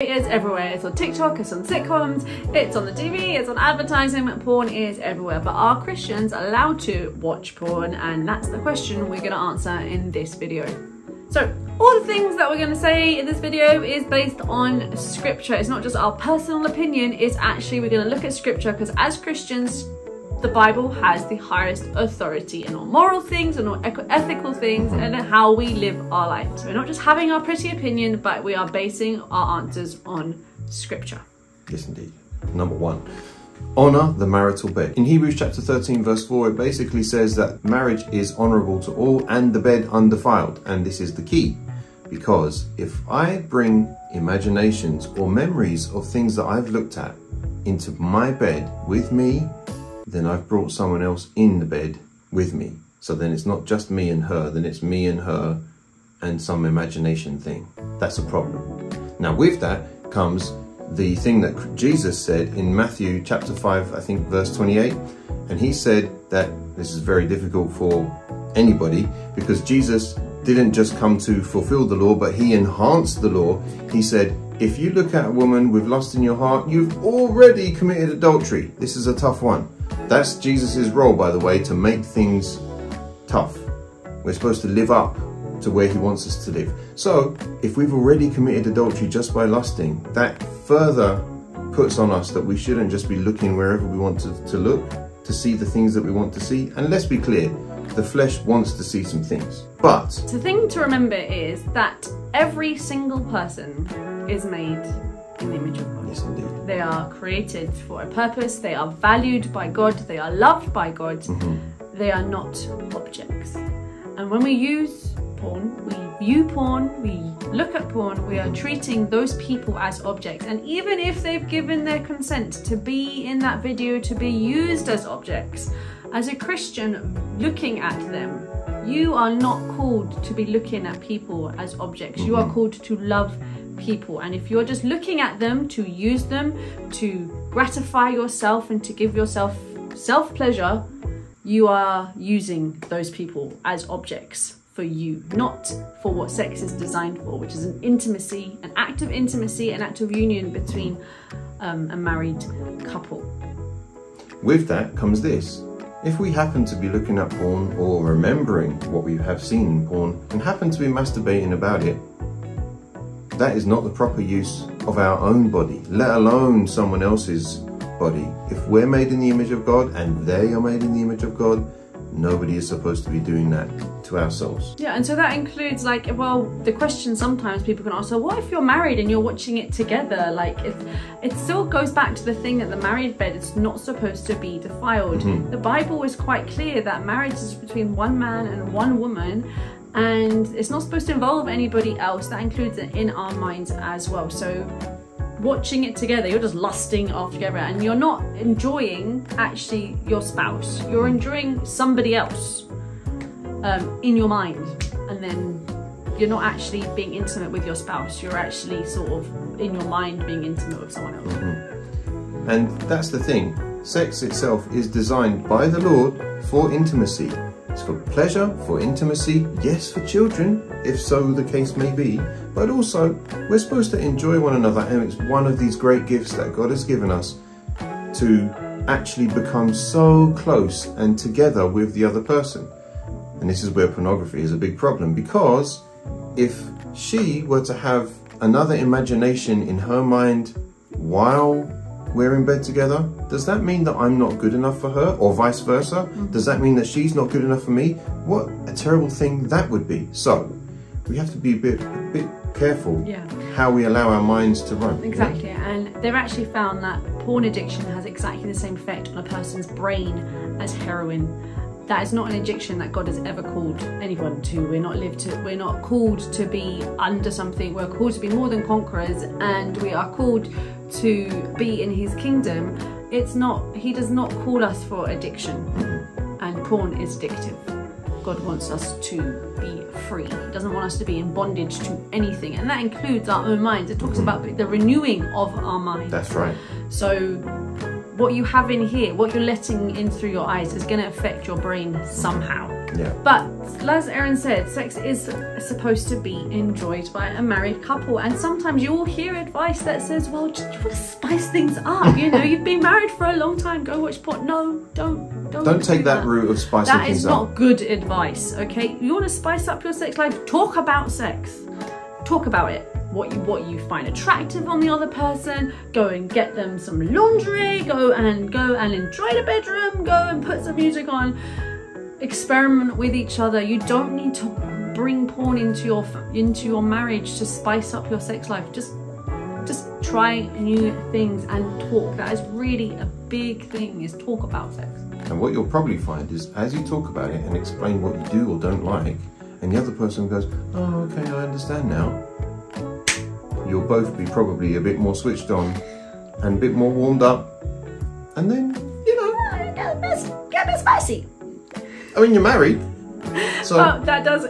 It is everywhere. It's on TikTok, it's on sitcoms, it's on the TV, it's on advertising. Porn is everywhere. But are Christians allowed to watch porn? And that's the question we're going to answer in this video. So, all the things that we're going to say in this video is based on scripture. It's not just our personal opinion, it's actually we're going to look at scripture because as Christians, the Bible has the highest authority in all moral things and all ethical things and how we live our lives. We're not just having our pretty opinion, but we are basing our answers on scripture. Yes, indeed. Number one, honor the marital bed. In Hebrews chapter 13, verse 4, it basically says that marriage is honorable to all and the bed undefiled. And this is the key because if I bring imaginations or memories of things that I've looked at into my bed with me then I've brought someone else in the bed with me. So then it's not just me and her, then it's me and her and some imagination thing. That's a problem. Now with that comes the thing that Jesus said in Matthew chapter 5, I think verse 28. And he said that this is very difficult for anybody because Jesus didn't just come to fulfill the law, but he enhanced the law. He said, if you look at a woman with lust in your heart, you've already committed adultery. This is a tough one. That's Jesus' role, by the way, to make things tough. We're supposed to live up to where he wants us to live. So if we've already committed adultery just by lusting, that further puts on us that we shouldn't just be looking wherever we want to, to look to see the things that we want to see. And let's be clear, the flesh wants to see some things. But the thing to remember is that every single person is made in the image of God. Yes, indeed. They are created for a purpose, they are valued by God, they are loved by God, mm-hmm. they are not objects. And when we use porn, we view porn, we look at porn, we are treating those people as objects. And even if they've given their consent to be in that video, to be used as objects, as a Christian looking at them, you are not called to be looking at people as objects. You are mm-hmm. called to love people. And if you're just looking at them to use them, to gratify yourself and to give yourself self pleasure, you are using those people as objects for you, not for what sex is designed for, which is an intimacy, an act of intimacy, an act of union between um, a married couple. With that comes this. If we happen to be looking at porn or remembering what we have seen in porn and happen to be masturbating about it, that is not the proper use of our own body, let alone someone else's body. If we're made in the image of God and they are made in the image of God, nobody is supposed to be doing that to ourselves. Yeah, and so that includes like, well, the question sometimes people can ask, so what if you're married and you're watching it together? Like, if it still goes back to the thing that the married bed is not supposed to be defiled. Mm -hmm. The Bible is quite clear that marriage is between one man and one woman and it's not supposed to involve anybody else. That includes it in our minds as well. So watching it together, you're just lusting after together and you're not enjoying actually your spouse. You're enjoying somebody else um, in your mind and then you're not actually being intimate with your spouse. You're actually sort of in your mind being intimate with someone else. Mm -hmm. And that's the thing. Sex itself is designed by the Lord for intimacy. It's for pleasure, for intimacy, yes, for children, if so the case may be, but also we're supposed to enjoy one another and it's one of these great gifts that God has given us to actually become so close and together with the other person. And this is where pornography is a big problem because if she were to have another imagination in her mind while we're in bed together, does that mean that I'm not good enough for her or vice versa? Mm -hmm. Does that mean that she's not good enough for me? What a terrible thing that would be. So we have to be a bit, a bit careful yeah. how we allow our minds to run. Exactly, yeah? and they've actually found that porn addiction has exactly the same effect on a person's brain as heroin that is not an addiction that God has ever called anyone to. We're not lived to we're not called to be under something. We're called to be more than conquerors and we are called to be in his kingdom. It's not he does not call us for addiction. And porn is addictive. God wants us to be free. He doesn't want us to be in bondage to anything. And that includes our own minds. It talks about the renewing of our mind. That's right. So what you have in here, what you're letting in through your eyes is going to affect your brain somehow. Yeah. But as Aaron said, sex is supposed to be enjoyed by a married couple, and sometimes you will hear advice that says, "Well, just you want to spice things up." You know, you've been married for a long time. Go watch porn. No, don't, don't. Don't take do that route of spicing That things is up. not good advice. Okay, you want to spice up your sex life? Talk about sex. Talk about it. What you what you find attractive on the other person. Go and get them some laundry. Go and go and enjoy the bedroom. Go and put some music on experiment with each other. You don't need to bring porn into your into your marriage to spice up your sex life. Just just try new things and talk. That is really a big thing is talk about sex. And what you'll probably find is as you talk about it and explain what you do or don't like, and the other person goes, Oh, okay, I understand now. You'll both be probably a bit more switched on and a bit more warmed up. And then, you know, Get a bit, get a bit spicy. I mean, you're married. So, But that does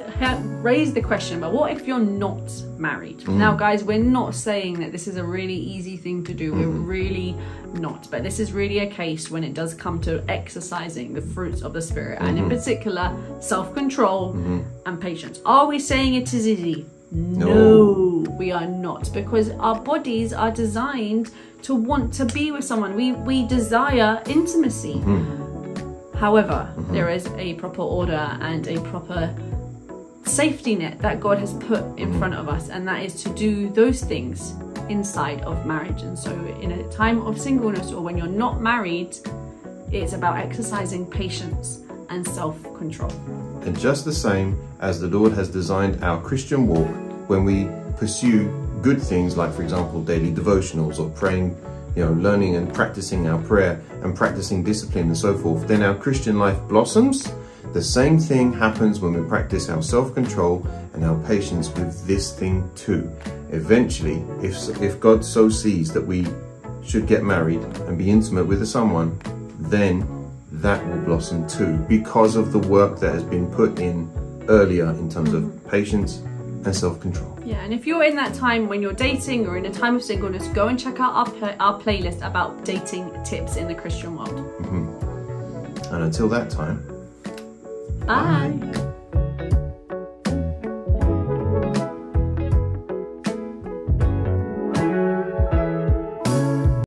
raise the question, but what if you're not married? Mm. Now, guys, we're not saying that this is a really easy thing to do. We're mm. really not. But this is really a case when it does come to exercising the fruits of the Spirit, and in mm-hmm. particular, self control mm-hmm. and patience. Are we saying it is easy? No, we are not, because our bodies are designed to want to be with someone. We we desire intimacy. Mm-hmm. However, mm-hmm. there is a proper order and a proper safety net that God has put in mm-hmm. front of us, and that is to do those things inside of marriage. And so, in a time of singleness or when you're not married, it's about exercising patience and self control. and just the same as the Lord has designed our Christian walk when we pursue good things like, for example, daily devotionals or praying, you know, learning and practicing our prayer and practicing discipline and so forth, then our Christian life blossoms. The same thing happens when we practice our self control and our patience with this thing too. Eventually, if, if God so sees that we should get married and be intimate with someone, then that will blossom too because of the work that has been put in earlier in terms of mm-hmm. patience and self control. Yeah, and if you're in that time when you're dating or in a time of singleness, go and check out our, pla- our playlist about dating tips in the Christian world. Mm-hmm. And until that time, Bye.